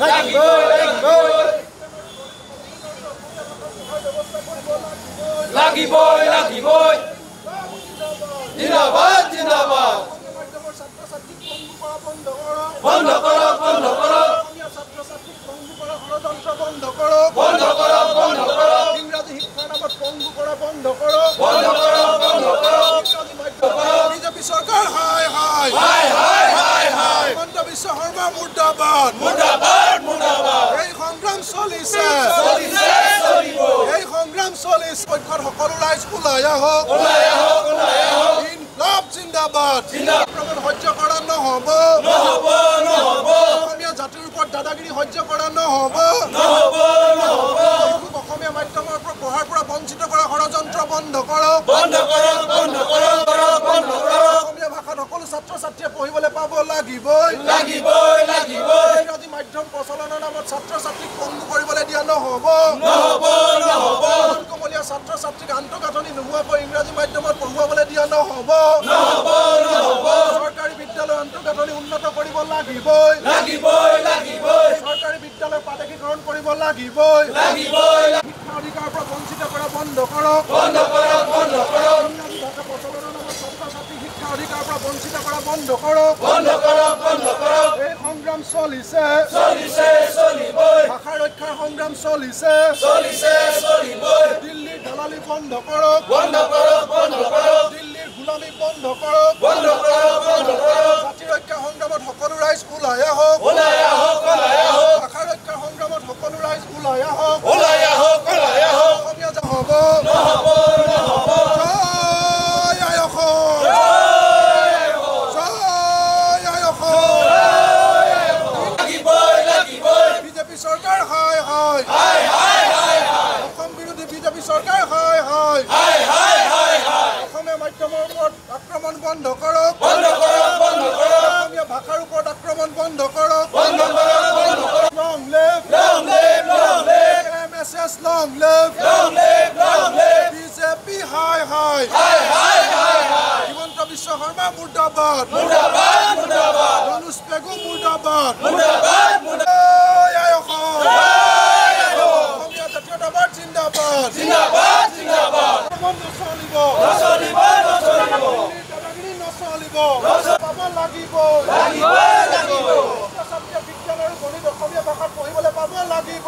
লাগিবই লাগিবই লাগিবই লাগিবই জিন্দাবাদ জিন্দাবাদ বন্ধ কৰক বন্ধ কৰক বন্ধ কৰক বন্ধ কৰক ইংৰাজী শিক্ষাৰ নামত পংগু কৰা বন্ধ কৰক বন্ধ কৰক বন্ধ কৰক বিজেপি চৰকাৰ হাই হাই হাই হাই হাই হাই হিমন্ত বিশ্ব শৰ্মা মুৰ্দাবাদ মুৰ্দাবাদ মুৰ্দাবাদ এই সংগ্ৰাম চলিছে। এই সংগ্ৰাম চলিছে। পক্ষত সকলো ৰাইজ ওলাই আহক ইনকলাব জিন্দাবাদ। সহ্য কৰা নহ'ব। অসমীয়া জাতিৰ ওপৰত দাদাগিৰি সহ্য কৰা নহ'ব অসমীয়া মাধ্যমৰ পৰা পঢ়াৰ পৰা বঞ্চিত কৰা ষড়যন্ত্ৰ বন্ধ কৰক। অসমীয়া ভাষাত সকলো ছাত্ৰ ছাত্ৰীয়ে পঢ়িবলৈ পাব। লাগিবই। লাগিবই ইংৰাজী মাধ্যম প্ৰচলনৰ নামত ছাত্ৰ ছাত্ৰীক পংগু কৰিবলৈ দিয়া নহ'ব নহ'ব। কমলীয়া ছাত্ৰ ছাত্ৰীক আন্তঃগাঁথনি নোহোৱাকৈ ইংৰাজী মাধ্যমত পঢ়ুৱাবলৈ দিয়া নহ'ব। চৰকাৰী বিদ্যালয়ৰ আন্তঃগাঁথনি উন্নত কৰিব লাগিবই। চৰকাৰী বিদ্যালয় প্ৰাদেশিকৰণ কৰিব লাগিবই। শিক্ষা অধিকাৰৰ পৰা বঞ্চিত কৰা বন্ধ কৰক। বন্ধ কৰক বন্ধ কৰক। ইংৰাজী ভাষা প্ৰচলনৰ নামত ছাত্ৰ ছাত্ৰীক শিক্ষা অধিকাৰৰ পৰা বঞ্চিত কৰা বন্ধ কৰক। বন্ধ কৰক বন্ধ কৰক। এই সংগ্ৰাম চলিছে। চলিছে। চলিছে চলিবই। দিল্লীৰ দালালি বন্ধ কৰক। বন্ধ কৰক বন্ধ কৰক। দিল্লীৰ গোলামী বন্ধ কৰক। বন্ধ কৰক বন্ধ কৰক। জাতি ৰক্ষা সংগ্ৰামত সকলো ৰাইজ ওলাই আহক ওলাই আহক। ওলাই বন্ধ কৰক। বন্ধ কৰক বন্ধ কৰক। অসমীয়া ভাষাৰ ওপৰত আক্ৰমণ বন্ধ কৰক। বন্ধ কৰক বন্ধ কৰক। Long live long live long live M S S long live long live long live BJP হাই হাই হাই হাই হাই হাই হিমন্ত বিশ্ব শৰ্মা মুৰ্দাবাদ। মুৰ্দাবাদ মুৰ্দাবাদ. মনোজ পেগু মুৰ্দাবাদ। মুৰ্দাবাদ আই অসম। অসমীয়া জাতীয়তাবাদ জিন্দাবাদ। জিন্দাবাদ জিন্দাবাদ। আক্ৰমণ নচলিব নচলিব পাব লাগিব। বিজ্ঞান আৰু গণিত অসমীয়া ভাষাত পঢ়িবলৈ পাব লাগিব।